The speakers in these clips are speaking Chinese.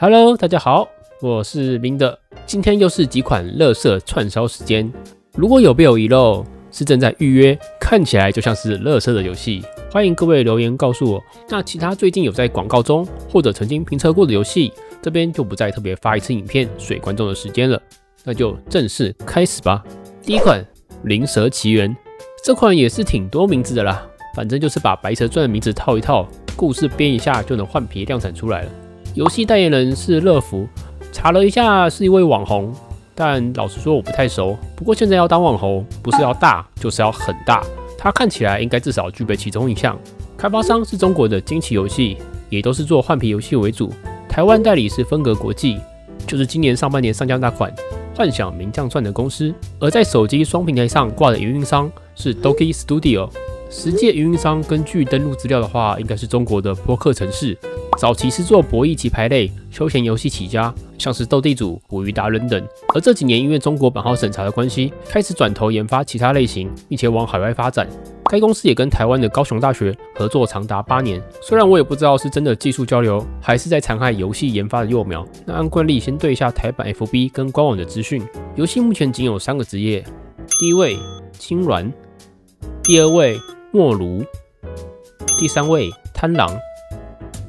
Hello，大家好，我是明德，今天又是几款乐色串烧时间。如果有被我遗漏，是正在预约，看起来就像是乐色的游戏，欢迎各位留言告诉我。那其他最近有在广告中或者曾经评测过的游戏，这边就不再特别发一次影片水观众的时间了。那就正式开始吧。第一款《灵蛇奇缘》，这款也是挺多名字的啦，反正就是把《白蛇传》的名字套一套，故事编一下就能换皮量产出来了。游戏代言人是乐福，查了一下是一位网红，但老实说我不太熟。不过现在要当网红，不是要大就是要很大。他看起来应该至少具备其中一项。开发商是中国的惊奇游戏，也都是做换皮游戏为主。台湾代理是分格国际，就是今年上半年上架那款《幻想名将传》的公司。而在手机双平台上挂的营运商是 Doki Studio。实际营商根据登录资料的话，应该是中国的波克城市。早期是做博弈棋牌类休闲游戏起家，像是斗地主、捕鱼达人等。而这几年因为中国版号审查的关系，开始转头研发其他类型，并且往海外发展。该公司也跟台湾的高雄大学合作长达八年。虽然我也不知道是真的技术交流，还是在残害游戏研发的幼苗。那按惯例先对一下台版 FB 跟官网的资讯。游戏目前仅有三个职业：第一位青鸾，第二位墨炉，第三位贪狼。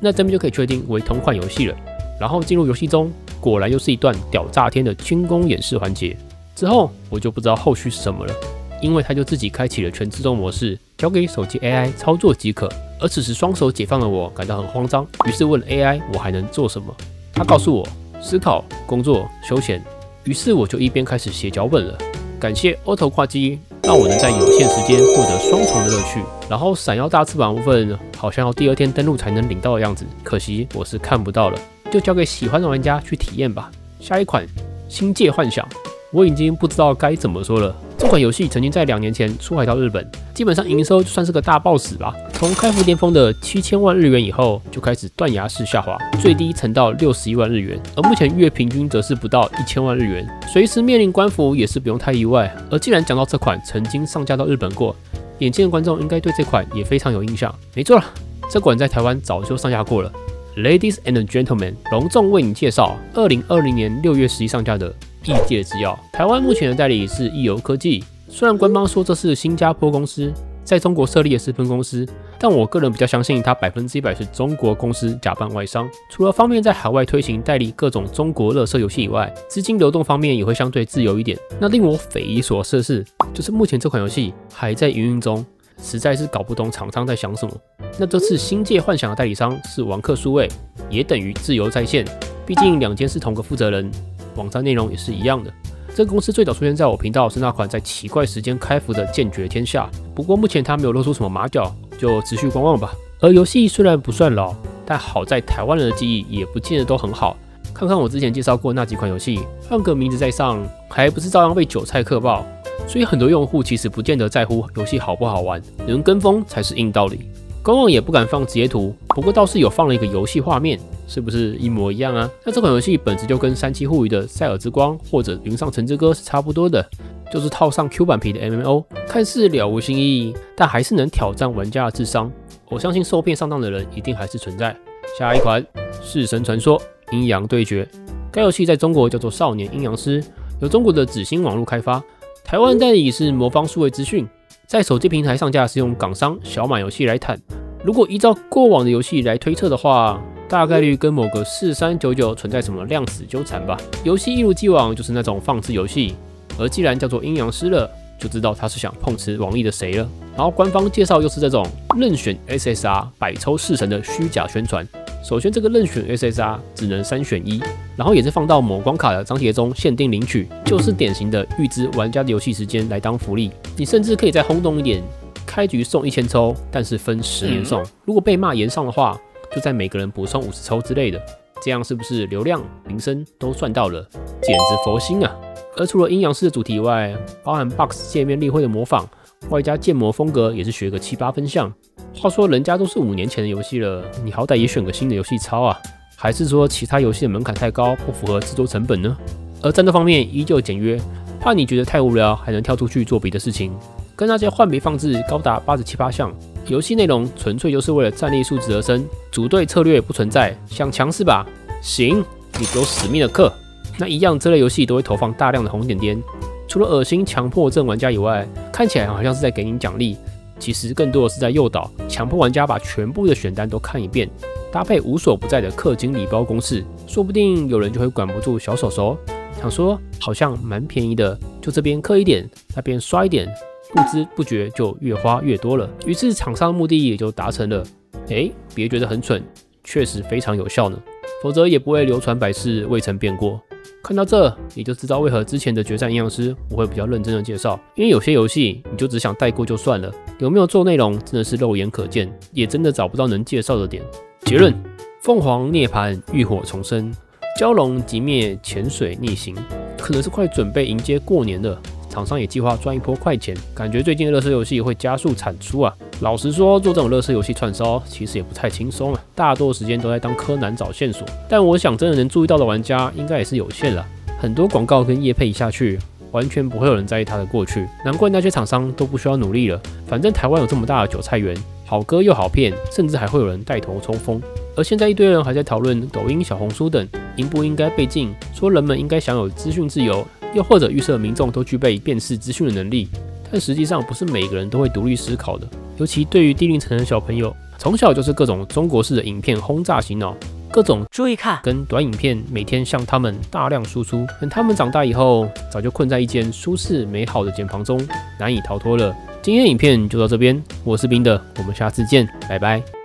那这边就可以确定为同款游戏了。然后进入游戏中，果然又是一段屌炸天的轻功演示环节。之后我就不知道后续是什么了，因为他就自己开启了全自动模式，交给手机 AI 操作即可。而此时双手解放的我感到很慌张，于是问 AI 我还能做什么？他告诉我思考、工作、休闲。于是我就一边开始写脚本了。感谢 Auto 挂机。让我能在有限时间获得双重的乐趣。然后闪耀大翅膀部分好像要第二天登录才能领到的样子，可惜我是看不到了，就交给喜欢的玩家去体验吧。下一款《星界幻想》，我已经不知道该怎么说了。这款游戏曾经在两年前出海到日本，基本上营收就算是个大爆死吧。从开服巅峰的七千万日元以后，就开始断崖式下滑，最低沉到六十一万日元，而目前月平均则是不到一千万日元，随时面临关服也是不用太意外。而既然讲到这款曾经上架到日本过，眼见的观众应该对这款也非常有印象。没错了，这款在台湾早就上架过了。Ladies and gentlemen，隆重为你介绍二零二零年六月十一上架的。异界之钥，台湾目前的代理是易游科技。虽然官方说这是新加坡公司，在中国设立的是分公司，但我个人比较相信它百分之一百是中国公司假扮外商。除了方便在海外推行代理各种中国乐色游戏以外，资金流动方面也会相对自由一点。那令我匪夷所思的是，就是目前这款游戏还在营运中，实在是搞不懂厂商在想什么。那这次星界幻想的代理商是王克数位，也等于自由在线，毕竟两间是同个负责人。网站内容也是一样的。这个公司最早出现在我频道是那款在奇怪时间开服的《剑绝天下》，不过目前它没有露出什么马脚，就持续观望吧。而游戏虽然不算老，但好在台湾人的记忆也不见得都很好。看看我之前介绍过那几款游戏，换个名字再上，还不是照样被韭菜克爆？所以很多用户其实不见得在乎游戏好不好玩，能跟风才是硬道理。官网也不敢放截图，不过倒是有放了一个游戏画面。是不是一模一样啊？那这款游戏本质就跟三七互娱的《塞尔之光》或者《云上城之歌》是差不多的，就是套上 Q 版皮的 MMO，看似了无新意，但还是能挑战玩家的智商。我相信受骗上当的人一定还是存在。下一款《弑神传说：阴阳对决》，该游戏在中国叫做《少年阴阳师》，由中国的紫星网络开发，台湾代理是魔方数位资讯，在手机平台上架是用港商小马游戏来谈。如果依照过往的游戏来推测的话，大概率跟某个四三九九存在什么量子纠缠吧。游戏一如既往就是那种放置游戏，而既然叫做阴阳师了，就知道他是想碰瓷网易的谁了。然后官方介绍又是这种任选 SSR 百抽四神的虚假宣传。首先这个任选 SSR 只能三选一，然后也是放到某关卡的章节中限定领取，就是典型的预支玩家的游戏时间来当福利。你甚至可以再轰动一点，开局送一千抽，但是分十年送。如果被骂延上的话。就在每个人补充五十抽之类的，这样是不是流量、名声都赚到了？简直佛心啊！而除了阴阳师的主题以外，包含 BOX 界面例会的模仿，外加建模风格也是学个七八分像。话说人家都是五年前的游戏了，你好歹也选个新的游戏抄啊？还是说其他游戏的门槛太高，不符合制作成本呢？而战斗方面依旧简约，怕你觉得太无聊，还能跳出去做别的事情。跟那些换皮放置高达八十七八项。游戏内容纯粹就是为了战力数值而生，组队策略不存在，想强势吧？行，你给我死命的氪。那一样，这类游戏都会投放大量的红点点，除了恶心强迫症玩家以外，看起来好像是在给你奖励，其实更多的是在诱导、强迫玩家把全部的选单都看一遍，搭配无所不在的氪金礼包公式，说不定有人就会管不住小手手，想说好像蛮便宜的，就这边氪一点，那边刷一点，不知不觉就越花越多了，于是厂商目的也就达成了。哎，别觉得很蠢，确实非常有效呢，否则也不会流传百世，未曾变过。看到这，你就知道为何之前的决战阴阳师我会比较认真的介绍，因为有些游戏你就只想带过就算了，有没有做内容真的是肉眼可见，也真的找不到能介绍的点。结论：凤凰涅槃，浴火重生，蛟龙即灭，潜水逆行，可能是快准备迎接过年了。厂商也计划赚一波快钱，感觉最近的乐色游戏会加速产出啊。老实说，做这种乐色游戏串烧其实也不太轻松啊，大多时间都在当柯南找线索。但我想，真的能注意到的玩家应该也是有限了。很多广告跟业配下去，完全不会有人在意它的过去。难怪那些厂商都不需要努力了，反正台湾有这么大的韭菜园，好歌又好骗，甚至还会有人带头冲锋。而现在一堆人还在讨论抖音、小红书等应不应该被禁，说人们应该享有资讯自由。又或者预设民众都具备辨识资讯的能力，但实际上不是每个人都会独立思考的。尤其对于低龄层的小朋友，从小就是各种中国式的影片轰炸洗脑，各种注意看跟短影片每天向他们大量输出。等他们长大以后，早就困在一间舒适美好的茧房中，难以逃脱了。今天的影片就到这边，我是冰的，我们下次见，拜拜。